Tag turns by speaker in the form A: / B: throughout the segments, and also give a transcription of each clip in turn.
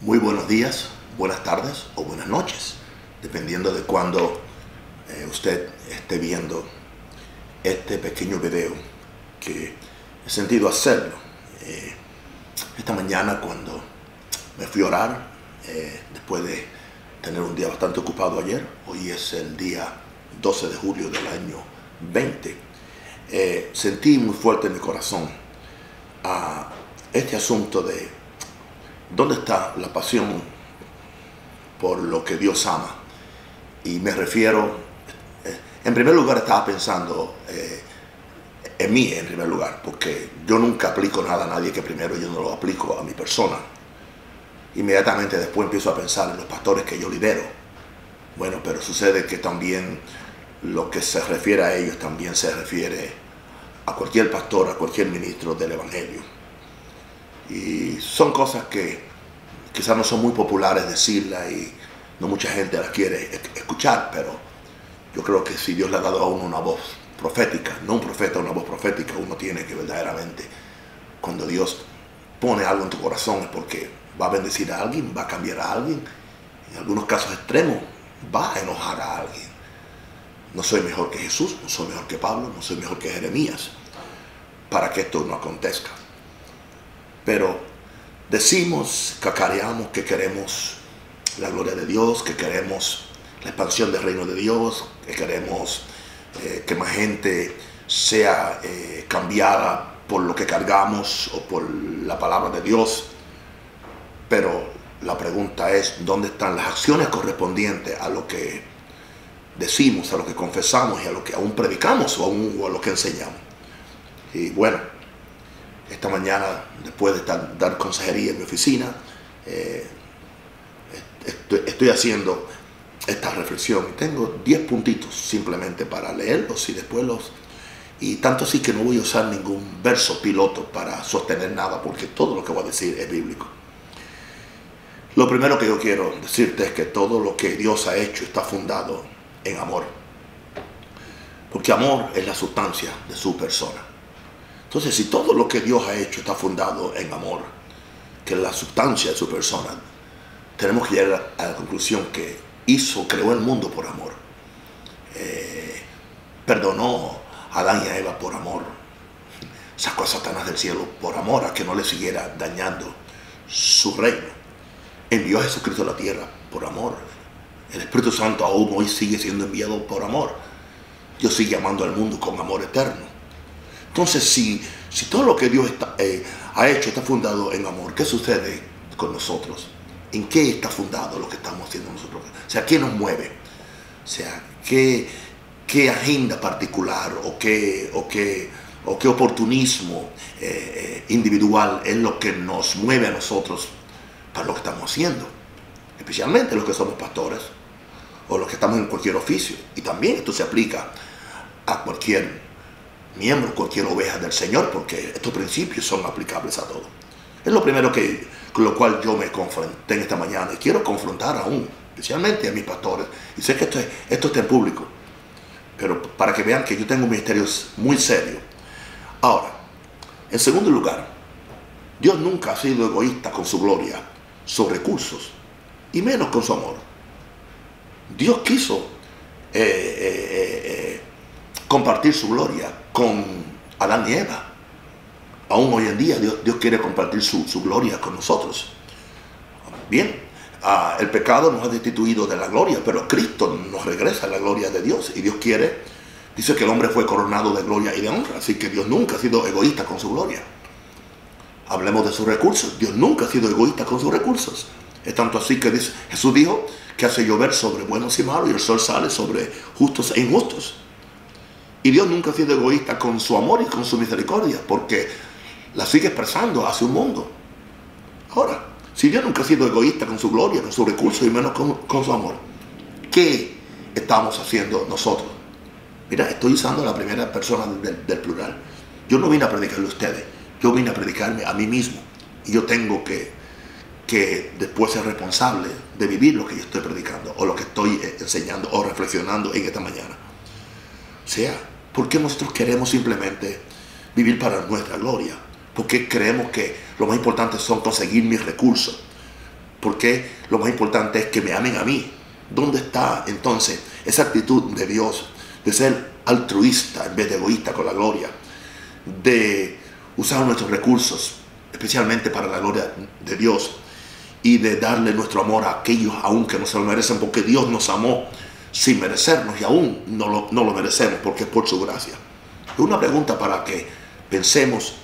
A: Muy buenos días, buenas tardes o buenas noches, dependiendo de cuándo eh, usted esté viendo este pequeño video que he sentido hacerlo. Eh, esta mañana cuando me fui a orar, eh, después de tener un día bastante ocupado ayer, hoy es el día 12 de julio del año 20, sentí muy fuerte en mi corazón a este asunto de ¿Dónde está la pasión por lo que Dios ama? Y me refiero, eh, en primer lugar estaba pensando eh, en mí, en primer lugar, porque yo nunca aplico nada a nadie que primero yo no lo aplico a mi persona. Inmediatamente después empiezo a pensar en los pastores que yo lidero. Bueno, pero sucede que también lo que se refiere a ellos también se refiere a cualquier pastor, a cualquier ministro del Evangelio. Y son cosas que quizás no son muy populares decirlas y no mucha gente las quiere escuchar, pero yo creo que si Dios le ha dado a uno una voz profética, no un profeta, una voz profética, uno tiene que verdaderamente, cuando Dios pone algo en tu corazón es porque va a bendecir a alguien, va a cambiar a alguien, en algunos casos extremos va a enojar a alguien. No soy mejor que Jesús, no soy mejor que Pablo, no soy mejor que Jeremías, para que esto no acontezca. Pero decimos, cacareamos que queremos la gloria de Dios, que queremos la expansión del reino de Dios, que queremos eh, que más gente sea eh, cambiada por lo que cargamos o por la palabra de Dios. Pero la pregunta es, ¿dónde están las acciones correspondientes a lo que decimos, a lo que confesamos y a lo que aún predicamos o, o a lo que enseñamos? Y bueno, esta mañana, después de dar consejería en mi oficina, eh, estoy, haciendo esta reflexión. Tengo 10 puntitos simplemente para leerlos y después los... Y tanto así que no voy a usar ningún verso piloto para sostener nada, porque todo lo que voy a decir es bíblico. Lo primero que yo quiero decirte es que todo lo que Dios ha hecho está fundado en amor. Porque amor es la sustancia de su persona. Entonces, si todo lo que Dios ha hecho está fundado en amor, que es la sustancia de su persona, tenemos que llegar a la conclusión que hizo, creó el mundo por amor. Eh, perdonó a Adán y a Eva por amor. Sacó a Satanás del cielo por amor, a que no le siguiera dañando su reino. Envió a Jesucristo a la tierra por amor. El Espíritu Santo aún hoy sigue siendo enviado por amor. Dios sigue amando al mundo con amor eterno. Entonces, si, si todo lo que Dios eh, ha hecho está fundado en amor, ¿qué sucede con nosotros? ¿En qué está fundado lo que estamos haciendo nosotros? O sea, ¿qué nos mueve? O sea, ¿qué, qué agenda particular o qué, o qué, o qué oportunismo eh, eh, individual es lo que nos mueve a nosotros para lo que estamos haciendo? Especialmente los que somos pastores o los que estamos en cualquier oficio. Y también esto se aplica a cualquier miembro, cualquier oveja del Señor, porque estos principios son aplicables a todos. Es lo primero que, con lo cual yo me confronté en esta mañana y quiero confrontar aún, especialmente a mis pastores. Y sé que esto, esto está en público, pero para que vean que yo tengo un ministerio muy serio. Ahora, en segundo lugar, Dios nunca ha sido egoísta con su gloria, sus recursos, y menos con su amor. Dios quiso eh, eh, eh, compartir su gloria con Adán y Eva. Aún hoy en día Dios, Dios quiere compartir su, gloria con nosotros. Bien, ah, el pecado nos ha destituido de la gloria, pero Cristo nos regresa a la gloria de Dios y Dios quiere, dice que el hombre fue coronado de gloria y de honra, así que Dios nunca ha sido egoísta con su gloria. Hablemos de sus recursos, Dios nunca ha sido egoísta con sus recursos. Es tanto así que dice, Jesús dijo que hace llover sobre buenos y malos y el sol sale sobre justos e injustos. Y Dios nunca ha sido egoísta con su amor y con su misericordia, porque la sigue expresando hacia un mundo. Ahora, si Dios nunca ha sido egoísta con su gloria, con sus recursos y menos con, su amor, ¿qué estamos haciendo nosotros? Mira, estoy usando la primera persona del, plural. Yo no vine a predicarle a ustedes, yo vine a predicarme a mí mismo. Y yo tengo que, que después ser responsable de vivir lo que yo estoy predicando, o lo que estoy eh, enseñando, o reflexionando en esta mañana. Sea, ¿Por qué nosotros queremos simplemente vivir para nuestra gloria? ¿Por qué creemos que lo más importante son conseguir mis recursos? Porque lo más importante es que me amen a mí. ¿Dónde está entonces esa actitud de Dios de ser altruista en vez de egoísta con la gloria? De usar nuestros recursos, especialmente para la gloria de Dios, y de darle nuestro amor a aquellos aún que no se lo merecen, porque Dios nos amó sin merecernos y aún no lo, no lo merecemos porque es por su gracia. Una pregunta para que pensemos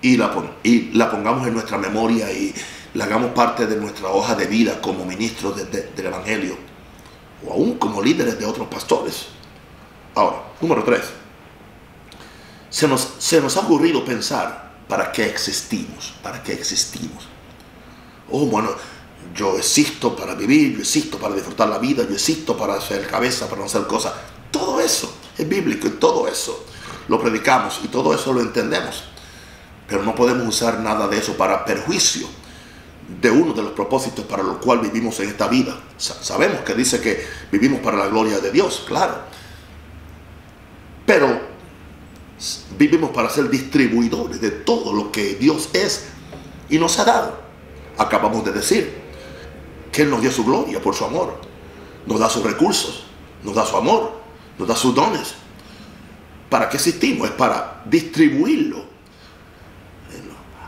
A: y la, y la pongamos en nuestra memoria y la hagamos parte de nuestra hoja de vida como ministros del Evangelio o aún como líderes de otros pastores. Ahora, número tres, se nos, se nos ha ocurrido pensar para qué existimos, para qué existimos. Oh, bueno, yo existo para vivir, yo existo para disfrutar la vida, yo existo para hacer cabeza, para no hacer cosas. Todo eso es bíblico y todo eso lo predicamos y todo eso lo entendemos. Pero no podemos usar nada de eso para perjuicio de uno de los propósitos para los cuales vivimos en esta vida. Sabemos que dice que vivimos para la gloria de Dios, claro. Pero vivimos para ser distribuidores de todo lo que Dios es y nos ha dado. Acabamos de decir que Él nos dio su gloria por su amor. Nos da sus recursos, nos da su amor, nos da sus dones. ¿Para qué existimos? Es para distribuirlo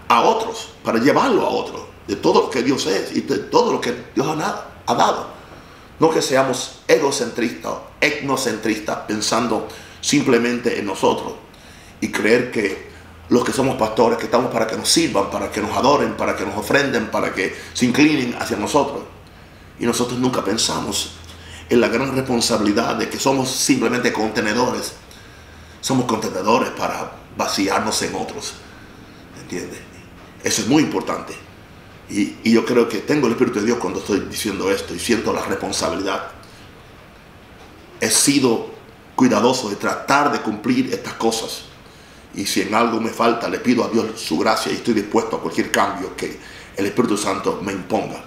A: a otros, para llevarlo a otros, de todo lo que Dios es y de todo lo que Dios ha dado. No que seamos egocentristas, etnocentristas, pensando simplemente en nosotros y creer que los que somos pastores, que estamos para que nos sirvan, para que nos adoren, para que nos ofrenden, para que se inclinen hacia nosotros. Y nosotros nunca pensamos en la gran responsabilidad de que somos simplemente contenedores. Somos contenedores para vaciarnos en otros. ¿Entiendes? Eso es muy importante. Y, yo creo que tengo el Espíritu de Dios cuando estoy diciendo esto y siento la responsabilidad. He sido cuidadoso de tratar de cumplir estas cosas y si en algo me falta, le pido a Dios su gracia y estoy dispuesto a cualquier cambio que el Espíritu Santo me imponga.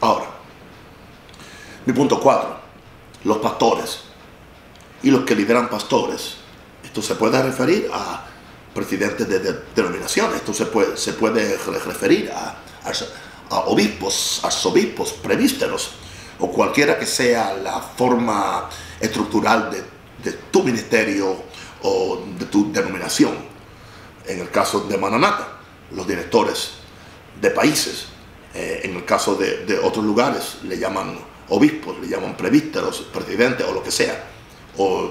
A: Ahora, mi punto cuatro, los pastores y los que lideran pastores. Esto se puede referir a presidentes de, denominaciones, esto se puede, se puede referir a, a, obispos, arzobispos, prevísteros, o cualquiera que sea la forma estructural de, de tu ministerio o de tu denominación. En el caso de Mananata, los directores de países. Eh, en el caso de, otros lugares, le llaman obispos, le llaman prevísteros, presidentes o lo que sea. O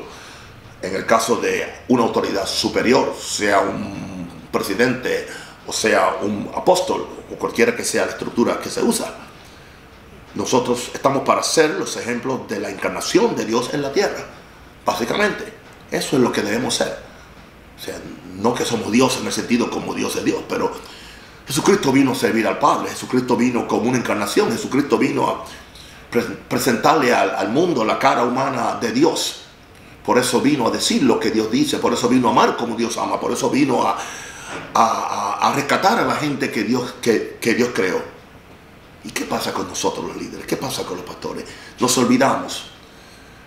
A: en el caso de una autoridad superior, sea un presidente o sea un apóstol o cualquiera que sea la estructura que se usa. Nosotros estamos para ser los ejemplos de la encarnación de Dios en la tierra, básicamente. Eso es lo que debemos ser. O sea, no que somos Dios en el sentido como Dios es Dios, pero Jesucristo vino a servir al Padre, Jesucristo vino como una encarnación, Jesucristo vino a presentarle al, mundo la cara humana de Dios. Por eso vino a decir lo que Dios dice, por eso vino a amar como Dios ama, por eso vino a, a, rescatar a la gente que Dios, que, que Dios creó. ¿Y qué pasa con nosotros los líderes? ¿Qué pasa con los pastores? Nos olvidamos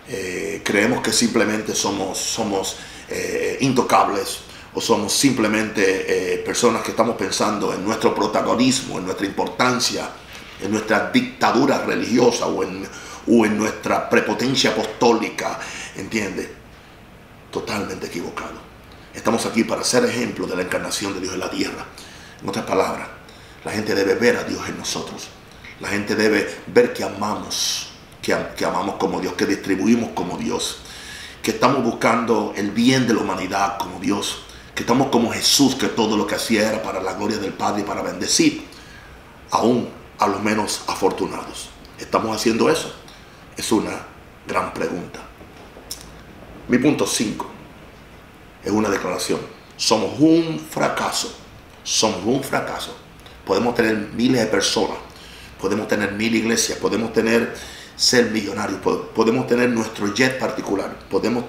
A: eh, creemos que simplemente somos, somos eh, intocables o somos simplemente eh, personas que estamos pensando en nuestro protagonismo, en nuestra importancia, en nuestra dictadura religiosa o en, o en nuestra prepotencia apostólica, ¿entiende? Totalmente equivocado. Estamos aquí para ser ejemplo de la encarnación de Dios en la tierra. En otras palabras, la gente debe ver a Dios en nosotros. La gente debe ver que amamos que, amamos como Dios, que distribuimos como Dios, que estamos buscando el bien de la humanidad como Dios, que estamos como Jesús, que todo lo que hacía era para la gloria del Padre y para bendecir aún a los menos afortunados. ¿Estamos haciendo eso? Es una gran pregunta. Mi punto 5 es una declaración. Somos un fracaso. Somos un fracaso. Podemos tener miles de personas, podemos tener mil iglesias, podemos tener ser millonarios, podemos tener nuestro jet particular, podemos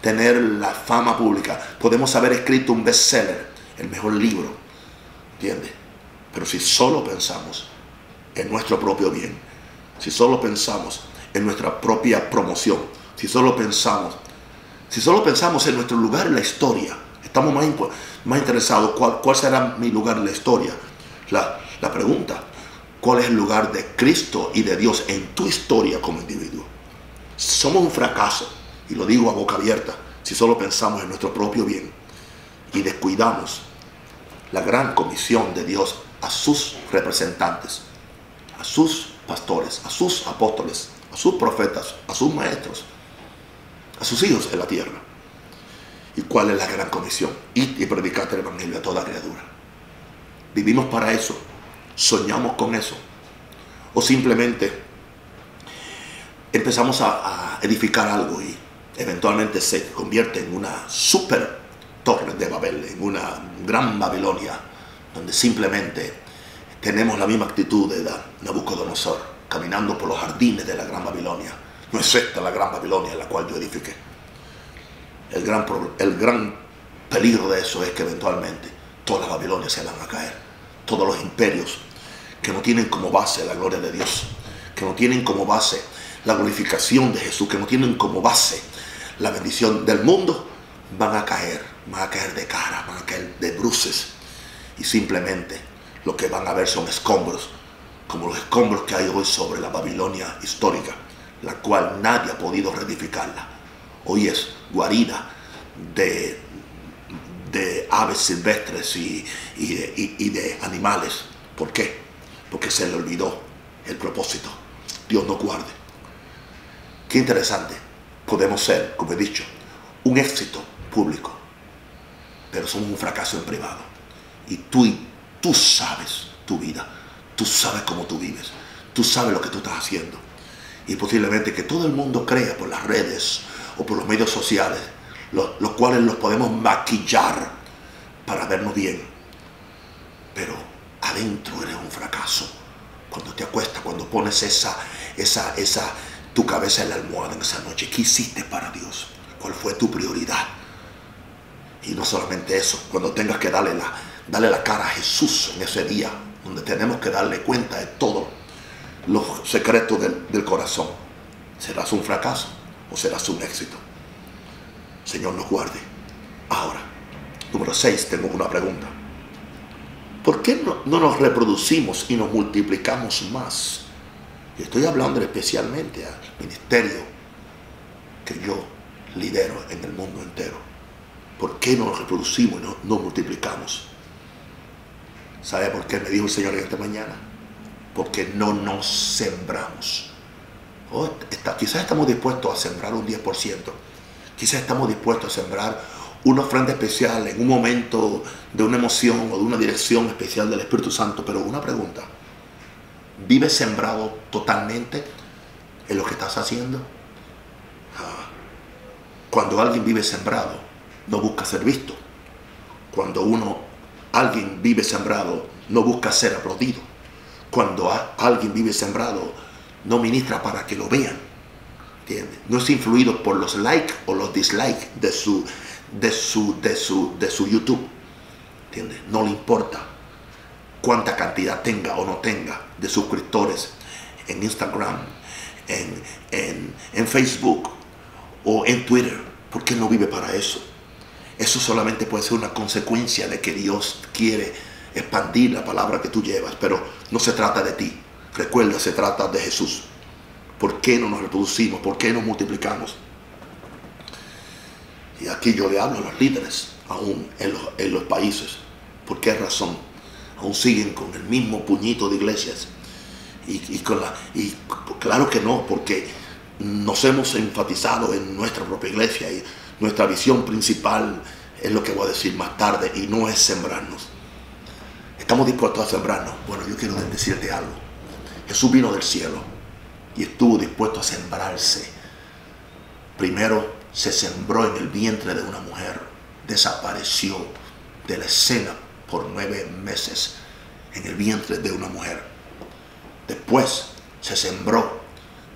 A: tener la fama pública, podemos haber escrito un bestseller, el mejor libro, ¿entiendes? Pero si solo pensamos en nuestro propio bien, si solo pensamos en nuestra propia promoción, si solo pensamos, si solo pensamos en nuestro lugar en la historia, estamos más, más interesados, ¿cuál, ¿cuál será mi lugar en la historia? La, la pregunta cuál es el lugar de Cristo y de Dios en tu historia como individuo. Somos un fracaso, y lo digo a boca abierta, si solo pensamos en nuestro propio bien y descuidamos la gran comisión de Dios a sus representantes, a sus pastores, a sus apóstoles, a sus profetas, a sus maestros, a sus hijos en la tierra. ¿Y cuál es la gran comisión? Ir y predicar el Evangelio a toda criatura. Vivimos para eso, soñamos con eso, o simplemente empezamos a, edificar algo y eventualmente se convierte en una super torre de Babel, en una gran Babilonia, donde simplemente tenemos la misma actitud de Nabucodonosor, caminando por los jardines de la gran Babilonia. No es esta la gran Babilonia en la cual yo edifiqué. El gran, el gran peligro de eso es que eventualmente todas las Babilonias se van a caer. Todos los imperios que no tienen como base la gloria de Dios, que no tienen como base la glorificación de Jesús, que no tienen como base la bendición del mundo, van a caer, van a caer de cara, van a caer de bruces. Y simplemente lo que van a ver son escombros, como los escombros que hay hoy sobre la Babilonia histórica, la cual nadie ha podido reedificarla. Hoy es guarida de, de aves silvestres y, y de animales. ¿Por qué? Porque se le olvidó el propósito. Dios nos guarde. Qué interesante. Podemos ser, como he dicho, un éxito público, pero somos un fracaso en privado. Y tú, tú sabes tu vida, tú sabes cómo tú vives, tú sabes lo que tú estás haciendo. Y posiblemente que todo el mundo crea por las redes o por los medios sociales, los, cuales los podemos maquillar para vernos bien. Pero adentro eres un fracaso. Cuando te acuestas, cuando pones esa, esa, esa, tu cabeza en la almohada en esa noche, ¿qué hiciste para Dios? ¿Cuál fue tu prioridad? Y no solamente eso, cuando tengas que darle la, darle la cara a Jesús en ese día, donde tenemos que darle cuenta de todos los secretos del, del corazón, ¿serás un fracaso o serás un éxito? Señor nos guarde. Ahora, número 6, tengo una pregunta. ¿Por qué no, no, nos reproducimos y nos multiplicamos más? Y estoy hablando especialmente al ministerio que yo lidero en el mundo entero. ¿Por qué no nos reproducimos y no nos multiplicamos? ¿Sabe por qué me dijo el Señor esta mañana? Porque no nos sembramos. Oh, quizás estamos dispuestos a sembrar un 10%. Quizás estamos dispuestos a sembrar una ofrenda especial en un momento de una emoción o de una dirección especial del Espíritu Santo. Pero una pregunta. ¿Vives sembrado totalmente en lo que estás haciendo? Ah, cuando alguien vive sembrado, no busca ser visto. Cuando uno, alguien vive sembrado, no busca ser aplaudido. Cuando alguien vive sembrado, no ministra para que lo vean. No es influido por los likes o los dislikes de su, de su, de su, de su YouTube. No le importa cuánta cantidad tenga o no tenga de suscriptores en Instagram, en, en, en Facebook o en Twitter, porque no vive para eso. Eso solamente puede ser una consecuencia de que Dios quiere expandir la palabra que tú llevas, pero no se trata de ti. Recuerda, se trata de Jesús. ¿Por qué no nos reproducimos? ¿Por qué nos multiplicamos? Y aquí yo le hablo a los líderes, aún en los, países. ¿Por qué razón? Aún siguen con el mismo puñito de iglesias. Y, con la, y claro que no, porque nos hemos enfatizado en nuestra propia iglesia y nuestra visión principal es lo que voy a decir más tarde y no es sembrarnos. ¿Estamos dispuestos a sembrarnos? Bueno, yo quiero decirte algo. Jesús vino del cielo y estuvo dispuesto a sembrarse. Primero se sembró en el vientre de una mujer, desapareció de la escena por nueve meses en el vientre de una mujer. Después se sembró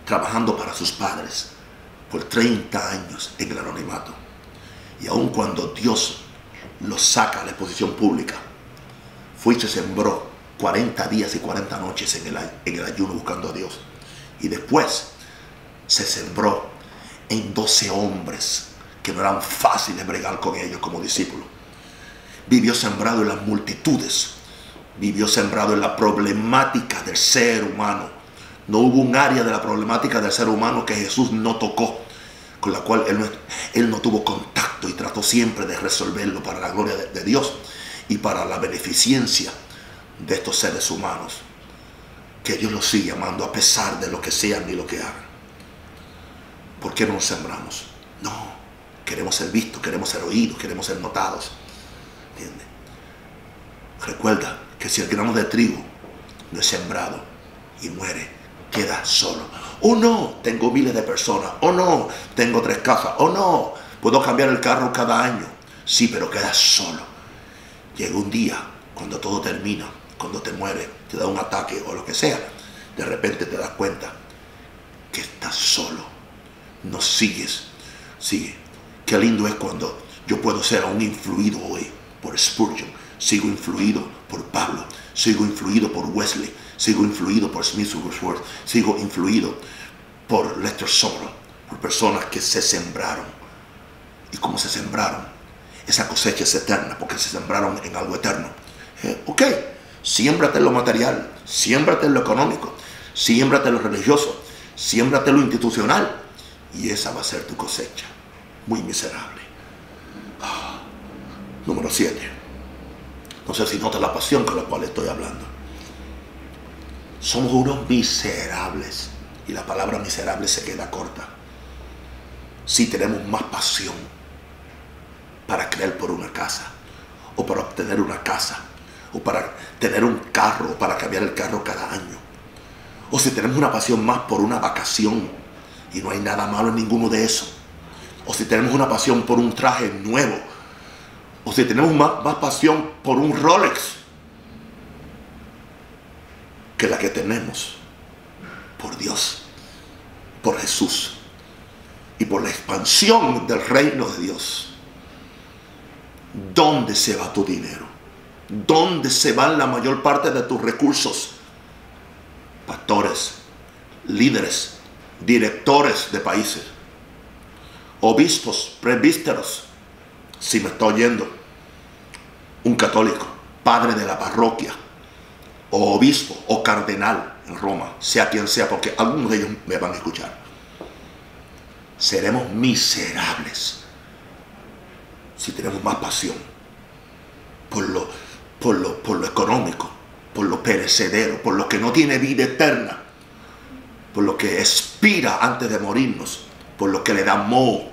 A: trabajando para sus padres por 30 años en el anonimato. Y aun cuando Dios lo saca a la exposición pública, fue se sembró 40 días y 40 noches en el, en el ayuno buscando a Dios. Y después se sembró en 12 hombres que no eran fáciles bregar con ellos como discípulos. Vivió sembrado en las multitudes vivió sembrado en la problemática del ser humano. No hubo un área de la problemática del ser humano que Jesús no tocó, con la cual él no, él no tuvo contacto y trató siempre de resolverlo para la gloria de, de Dios y para la beneficencia de estos seres humanos. Que Dios los sigue amando a pesar de lo que sean y lo que hagan. ¿Por qué no nos sembramos? No, queremos ser vistos, queremos ser oídos, queremos ser notados. ¿Entiendes? Recuerda que si el grano de trigo no es sembrado y muere, queda solo. O no, tengo miles de personas. O no, tengo tres casas. O no, puedo cambiar el carro cada año. Sí, pero queda solo. Llega un día, cuando todo termina, cuando te muere, te da un ataque o lo que sea, de repente te das cuenta que estás solo. No sigues. Sigue. Qué lindo es cuando yo puedo ser aún influido hoy por Spurgeon sigo influido por Pablo, sigo influido por Wesley, sigo influido por Smith Wigglesworth, sigo influido por Lester Sumrall, por personas que se sembraron. ¿Y cómo se sembraron? Esa cosecha es eterna porque se sembraron en algo eterno. Eh, ok, siémbrate en lo material, siémbrate en lo económico, siémbrate en lo religioso, siémbrate en lo institucional y esa va a ser tu cosecha. Muy miserable. Ah, número 7. No sé si notas la pasión con la cual estoy hablando. Somos unos miserables. Y la palabra miserable se queda corta. Si tenemos más pasión para creer por una casa, o para obtener una casa, o para tener un carro, o para cambiar el carro cada año. O si tenemos una pasión más por una vacación, y no hay nada malo en ninguno de eso. O si tenemos una pasión por un traje nuevo, o si tenemos más, más pasión por un Rolex que la que tenemos por Dios, por Jesús y por la expansión del reino de Dios. ¿Dónde se va tu dinero? ¿Dónde se van la mayor parte de tus recursos? Pastores, líderes, directores de países, obispos, presbíteros, si me está oyendo, un católico, padre de la parroquia, o obispo, o cardenal en Roma, sea quien sea, porque algunos de ellos me van a escuchar. Seremos miserables si tenemos más pasión por lo, por lo, económico, por lo perecedero, por lo que no tiene vida eterna, por lo que expira antes de morirnos, por lo que le da moho,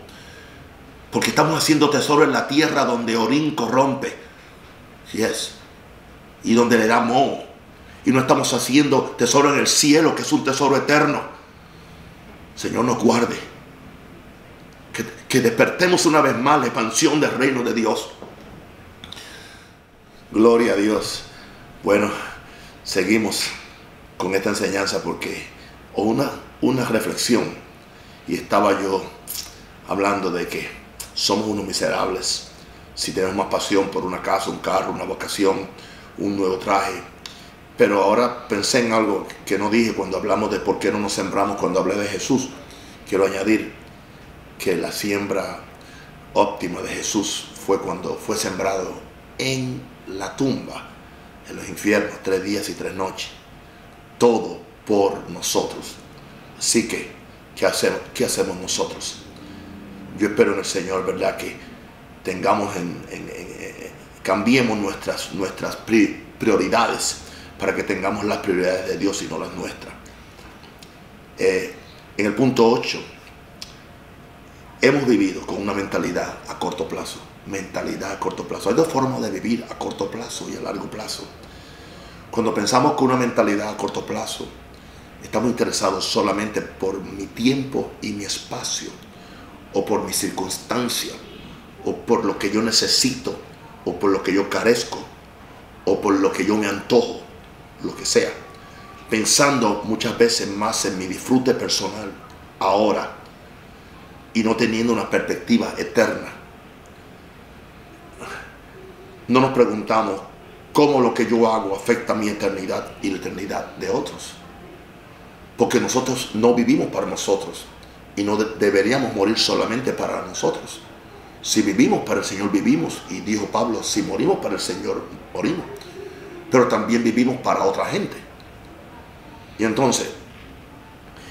A: porque estamos haciendo tesoro en la tierra donde orín corrompe, Yes. Y donde le da moho. Y no estamos haciendo tesoro en el cielo, que es un tesoro eterno. Señor nos guarde. Que, que despertemos una vez más la expansión del reino de Dios. Gloria a Dios. Bueno, seguimos con esta enseñanza porque una, una reflexión y estaba yo hablando de que somos unos miserables si tenemos más pasión por una casa, un carro, una vocación, un nuevo traje. Pero ahora pensé en algo que no dije cuando hablamos de por qué no nos sembramos, cuando hablé de Jesús. Quiero añadir que la siembra óptima de Jesús fue cuando fue sembrado en la tumba, en los infiernos, tres días y tres noches. Todo por nosotros. Así que, ¿qué hacemos, qué hacemos nosotros? Yo espero en el Señor, ¿verdad? Que tengamos en, cambiemos nuestras, nuestras prioridades para que tengamos las prioridades de Dios y no las nuestras. Eh, en el punto 8, hemos vivido con una mentalidad a corto plazo. Mentalidad a corto plazo. Hay dos formas de vivir a corto plazo y a largo plazo. Cuando pensamos con una mentalidad a corto plazo, estamos interesados solamente por mi tiempo y mi espacio o por mi circunstancia o por lo que yo necesito, o por lo que yo carezco, o por lo que yo me antojo, lo que sea. Pensando muchas veces más en mi disfrute personal, ahora, y no teniendo una perspectiva eterna. No nos preguntamos cómo lo que yo hago afecta mi eternidad y la eternidad de otros. Porque nosotros no vivimos para nosotros y no deberíamos morir solamente para nosotros. Si vivimos para el Señor, vivimos. Y dijo Pablo, si morimos para el Señor, morimos. pero también vivimos para otra gente. Y entonces,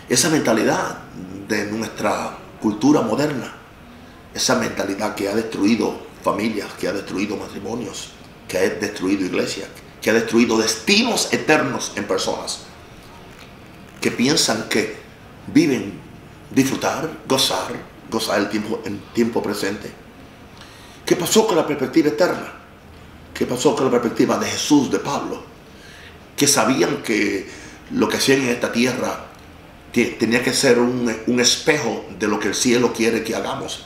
A: esa mentalidad de nuestra cultura moderna, esa mentalidad que ha destruido familias, que ha destruido matrimonios, que ha destruido iglesias, que ha destruido destinos eternos en personas, que piensan que viven disfrutar, gozar, gozar el tiempo, en tiempo presente. ¿Qué pasó con la perspectiva eterna? ¿Qué pasó con la perspectiva de Jesús, de Pablo? Que sabían que lo que hacían en esta tierra tenía que ser un, un, espejo de lo que el cielo quiere que hagamos.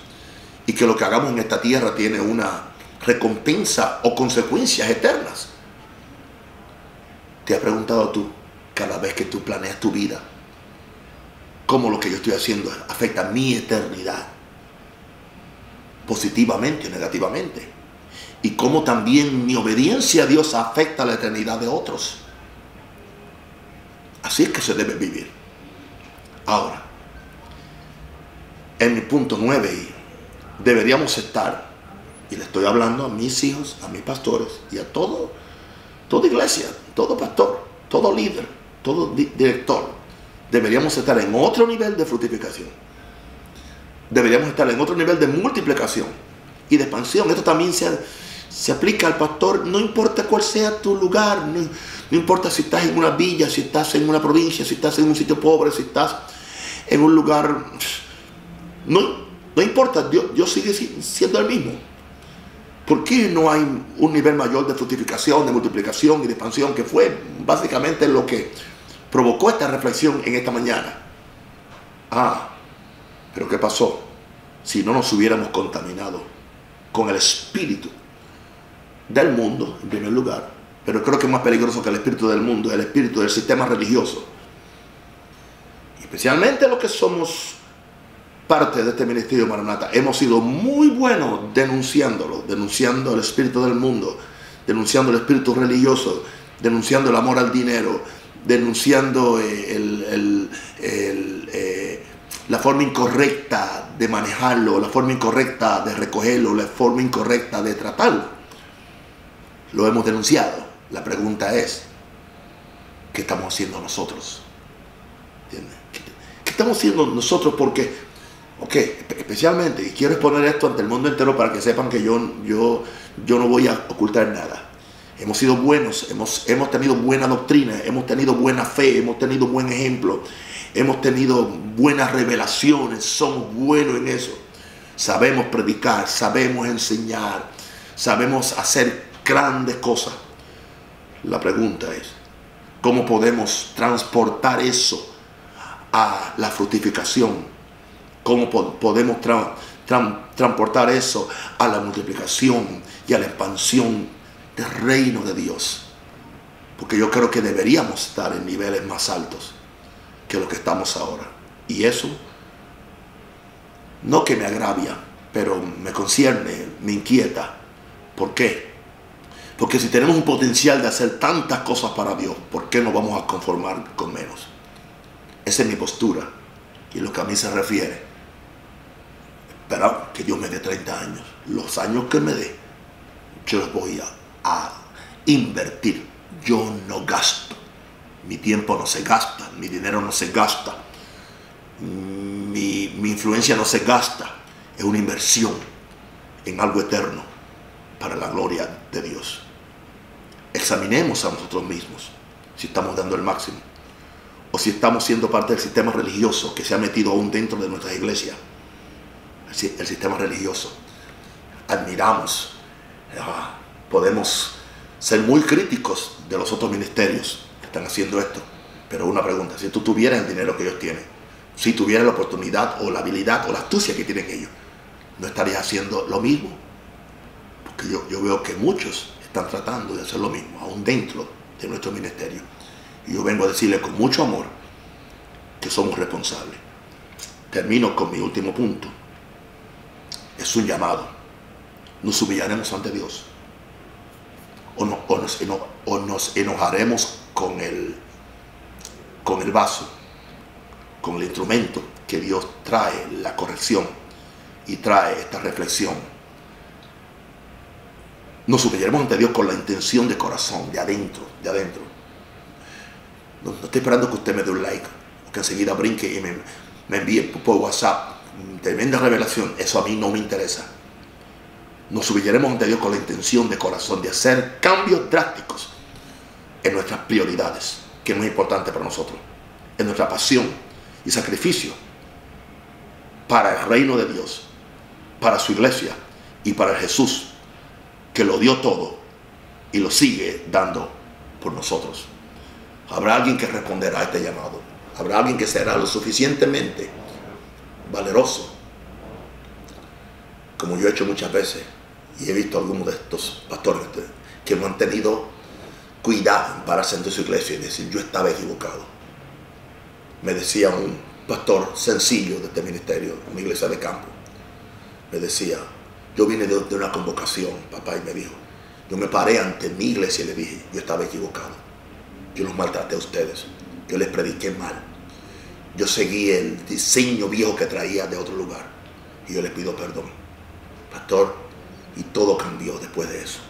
A: Y que lo que hagamos en esta tierra tiene una recompensa o consecuencias eternas. ¿Te has preguntado tú, cada vez que tú planeas tu vida, cómo lo que yo estoy haciendo afecta mi eternidad? Positivamente o negativamente. Y cómo también mi obediencia a Dios afecta la eternidad de otros. Así es que se debe vivir. Ahora, en mi punto 9, deberíamos estar, y le estoy hablando a mis hijos, a mis pastores y a todo, toda iglesia, todo pastor, todo líder, todo director, deberíamos estar en otro nivel de fructificación. Deberíamos estar en otro nivel de multiplicación y de expansión. Esto también se, se aplica al pastor, no importa cuál sea tu lugar, no, importa si estás en una villa, si estás en una provincia, si estás en un sitio pobre, si estás en un lugar... No, no importa, Dios, sigue siendo el mismo. ¿Por qué no hay un nivel mayor de fructificación, de multiplicación y de expansión que fue básicamente lo que provocó esta reflexión en esta mañana? Ah, pero ¿qué pasó si no nos hubiéramos contaminado con el espíritu del mundo, en primer lugar? Pero creo que es más peligroso que el espíritu del mundo, el espíritu del sistema religioso. Especialmente los que somos parte de este ministerio Maranata, hemos sido muy buenos denunciándolo, denunciando el espíritu del mundo, denunciando el espíritu religioso, denunciando el amor al dinero, denunciando eh, eh, la forma incorrecta de manejarlo, la forma incorrecta de recogerlo, la forma incorrecta de tratarlo. Lo hemos denunciado. La pregunta es, ¿qué estamos haciendo nosotros? ¿Qué estamos haciendo nosotros? Porque Ok, especialmente, y quiero exponer esto ante el mundo entero para que sepan que yo, yo, yo no voy a ocultar nada. Hemos sido buenos, hemos, hemos tenido buena doctrina, hemos tenido buena fe, hemos tenido buen ejemplo, hemos tenido buenas revelaciones, somos buenos en eso. Sabemos predicar, sabemos enseñar, sabemos hacer grandes cosas. La pregunta es, ¿cómo podemos transportar eso a la fructificación? Cómo podemos transportar eso a la multiplicación y a la expansión del reino de Dios. Porque yo creo que deberíamos estar en niveles más altos que lo que estamos ahora. Y eso, no que me agravia, pero me concierne, me inquieta. ¿Por qué? Porque si tenemos un potencial de hacer tantas cosas para Dios, ¿por qué nos vamos a conformar con menos? Esa es mi postura y lo que a mí se refiere. Pero que Dios me dé 30 años. Los años que me dé, yo los voy a, invertir. Yo no gasto. Mi tiempo no se gasta, mi dinero no se gasta, mi, mi influencia no se gasta. Es una inversión en algo eterno para la gloria de Dios. Examinemos a nosotros mismos si estamos dando el máximo o si estamos siendo parte del sistema religioso que se ha metido aún dentro de nuestras iglesias el sistema religioso. Admiramos, ah, podemos ser muy críticos de los otros ministerios que están haciendo esto. Pero una pregunta, si tú tuvieras el dinero que ellos tienen, si tuvieras la oportunidad o la habilidad o la astucia que tienen ellos, ¿no estarías haciendo lo mismo? Porque yo, yo veo que muchos están tratando de hacer lo mismo, aún dentro de nuestro ministerio. Y yo vengo a decirle con mucho amor que somos responsables. Termino con mi último punto es un llamado. Nos humillaremos ante Dios. O, nos, enojaremos con el, con el vaso, con el instrumento que Dios trae la corrección y trae esta reflexión. Nos humillaremos ante Dios con la intención de corazón, de adentro, de adentro. No, estoy esperando que usted me dé un like, o que enseguida brinque y me envíe por WhatsApp. Tremenda revelación, eso a mí no me interesa. Nos humillaremos ante Dios con la intención de corazón de hacer cambios drásticos en nuestras prioridades, que es muy importante para nosotros, en nuestra pasión y sacrificio para el reino de Dios, para su iglesia y para Jesús, que lo dio todo y lo sigue dando por nosotros. Habrá alguien que responderá a este llamado. Habrá alguien que será lo suficientemente valeroso, como yo he hecho muchas veces, y he visto algunos de estos pastores que no han tenido cuidado en pararse en su iglesia y decir, yo estaba equivocado. Me decía un pastor sencillo de este ministerio, una iglesia de campo, me decía, yo vine de, una convocación, papá, y me dijo, yo me paré ante mi iglesia y le dije, yo estaba equivocado, yo los maltraté a ustedes, yo les prediqué mal, yo seguí el diseño viejo que traía de otro lugar y yo les pido perdón. Pastor, y todo cambió después de eso.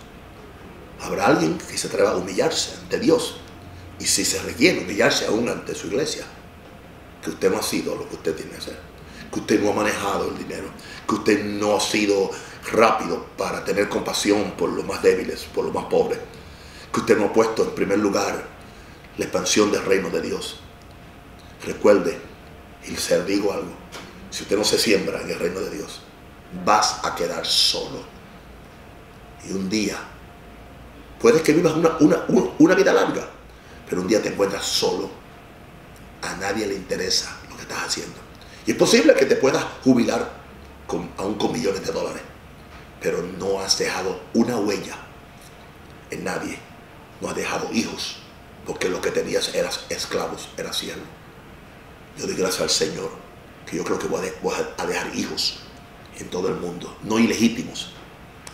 A: Habrá alguien que se atreva a humillarse ante Dios y si se requiere humillarse aún ante su iglesia, que usted no ha sido lo que usted tiene que hacer, que usted no ha manejado el dinero, que usted no ha sido rápido para tener compasión por los más débiles, por los más pobres, que usted no ha puesto en primer lugar la expansión del reino de Dios. Recuerde, y se digo algo, si usted no se siembra en el reino de Dios, vas a quedar solo. Y un día, puedes que vivas una, vida larga, pero un día te encuentras solo. A nadie le interesa lo que estás haciendo. Y es posible que te puedas jubilar con, aún con millones de dólares, pero no has dejado una huella en nadie. No has dejado hijos, porque lo que tenías eras esclavos, era cielo. Yo doy gracias al Señor, que yo creo que voy a dejar hijos en todo el mundo, no ilegítimos,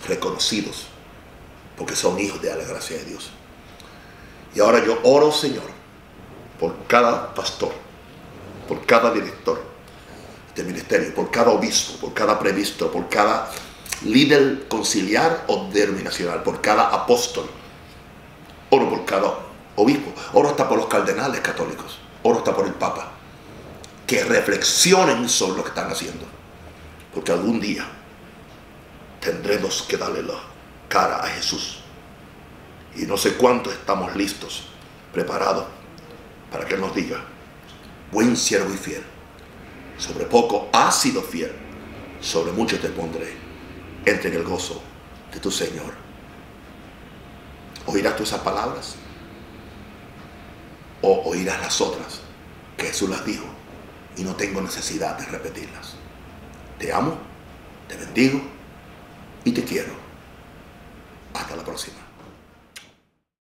A: reconocidos, porque son hijos de la gracia de Dios. Y ahora yo oro, Señor, por cada pastor, por cada director de ministerio, por cada obispo, por cada previsto, por cada líder conciliar o denominacional, por cada apóstol. Oro por cada obispo, oro hasta por los cardenales católicos, oro hasta por el Papa. Que reflexionen sobre lo que están haciendo. Porque algún día tendremos que darle la cara a Jesús. Y no sé cuánto estamos listos, preparados, para que Él nos diga, buen siervo y fiel sobre poco has sido fiel, sobre mucho te pondré. Entre en el gozo de tu Señor. ¿Oirás tú esas palabras? ¿O oirás las otras que Jesús las dijo y no tengo necesidad de repetirlas. Te amo, te bendigo y te quiero. Hasta la próxima.